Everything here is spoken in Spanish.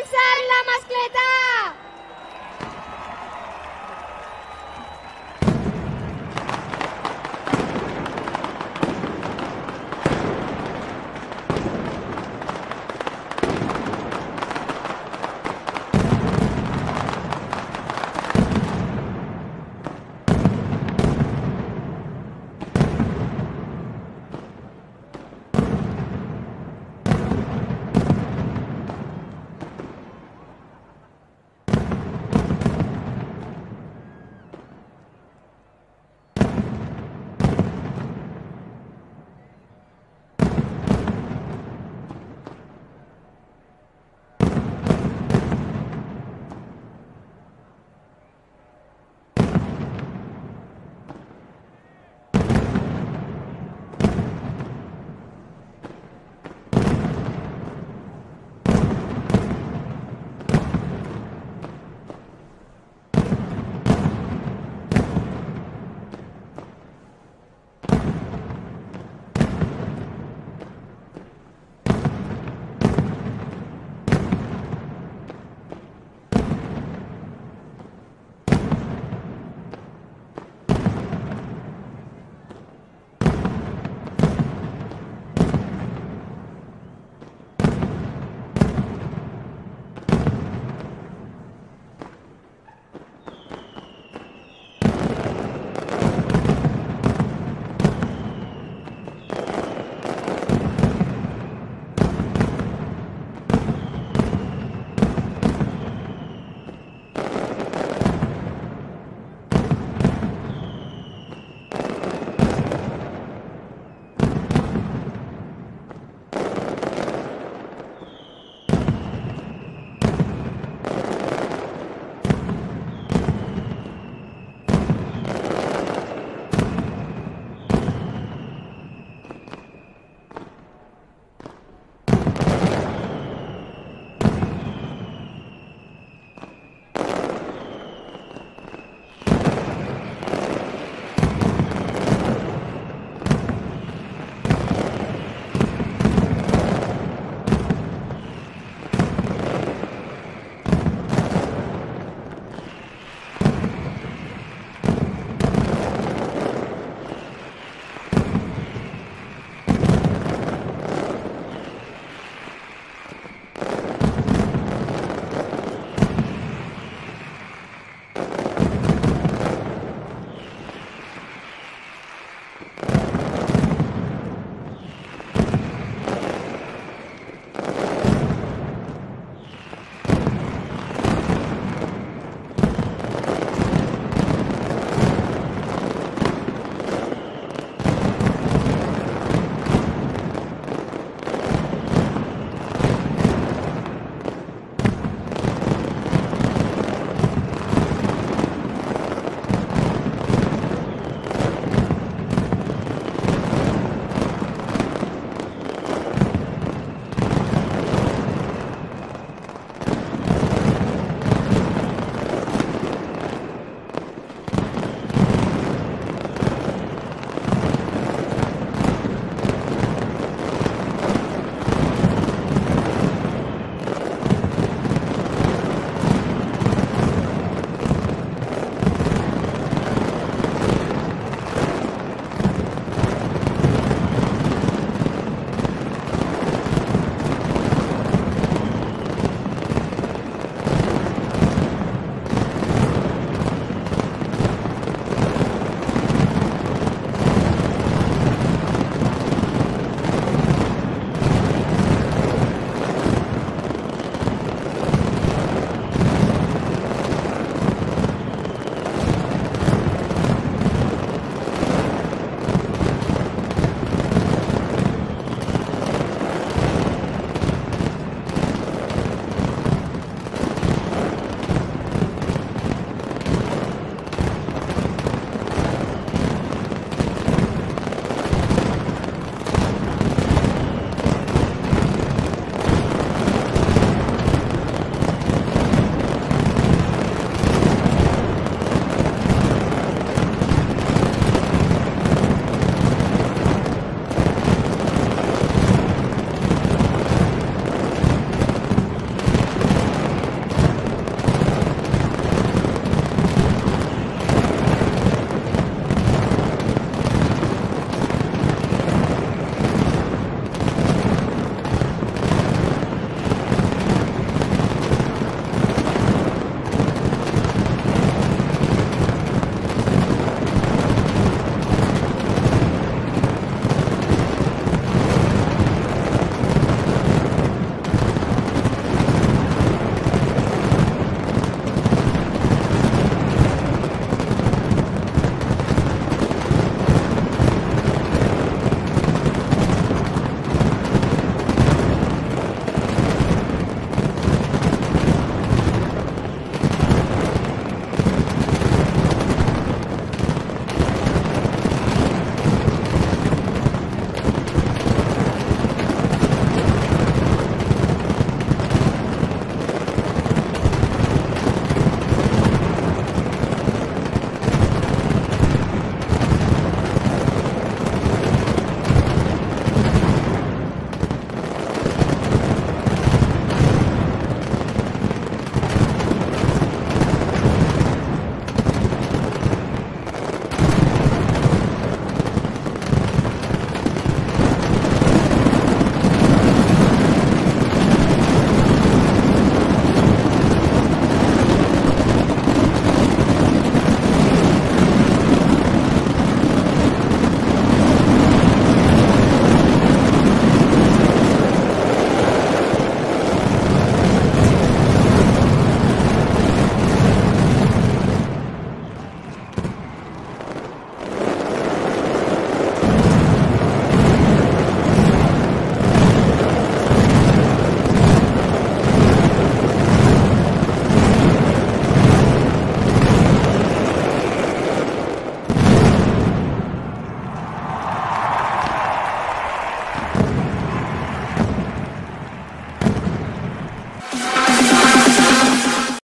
comenzar la mascleta.